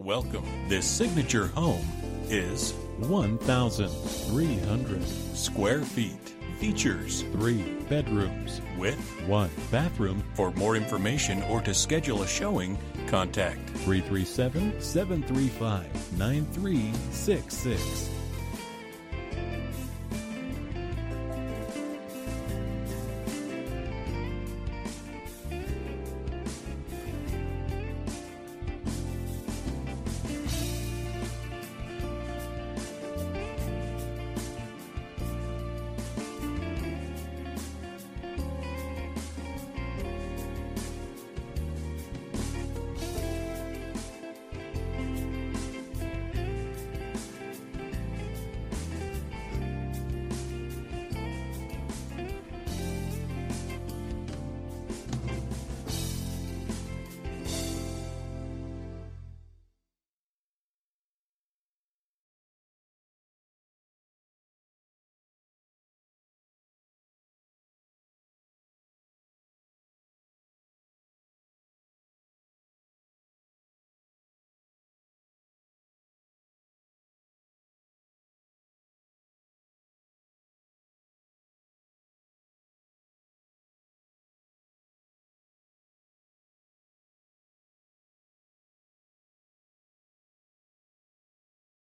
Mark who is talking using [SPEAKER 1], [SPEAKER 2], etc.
[SPEAKER 1] Welcome. This signature home is
[SPEAKER 2] 1,300
[SPEAKER 1] square feet. Features
[SPEAKER 2] three bedrooms
[SPEAKER 1] with
[SPEAKER 2] one bathroom
[SPEAKER 1] For more information or to schedule a showing, contact
[SPEAKER 2] 337 735 9366